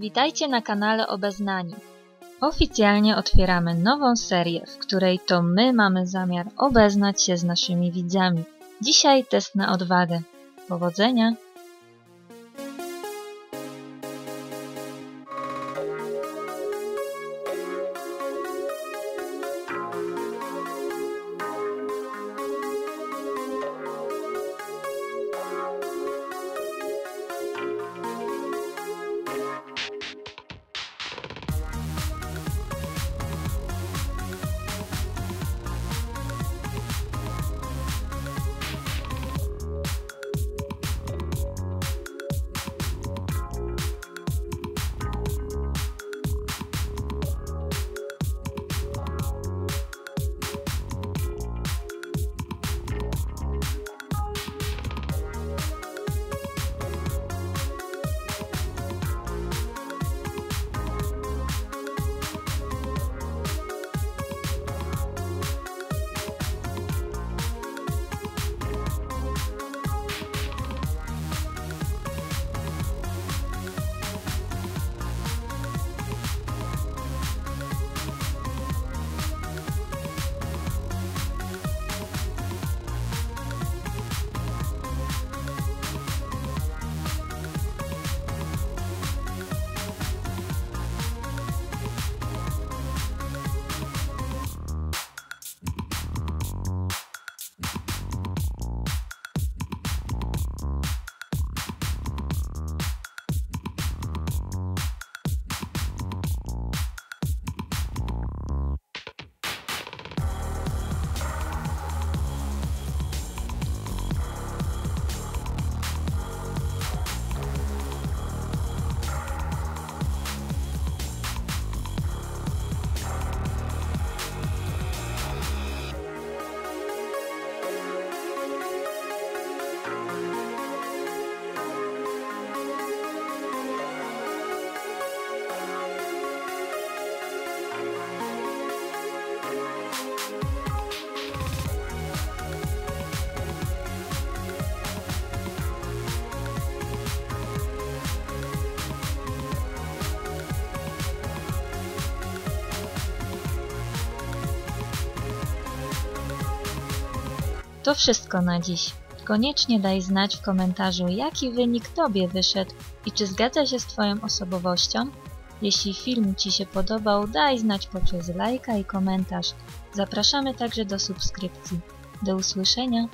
Witajcie na kanale Obeznani. Oficjalnie otwieramy nową serię, w której to my mamy zamiar obeznać się z naszymi widzami. Dzisiaj test na odwagę. Powodzenia! To wszystko na dziś. Koniecznie daj znać w komentarzu, jaki wynik Tobie wyszedł i czy zgadza się z Twoją osobowością. Jeśli film Ci się podobał, daj znać poprzez lajka i komentarz. Zapraszamy także do subskrypcji. Do usłyszenia!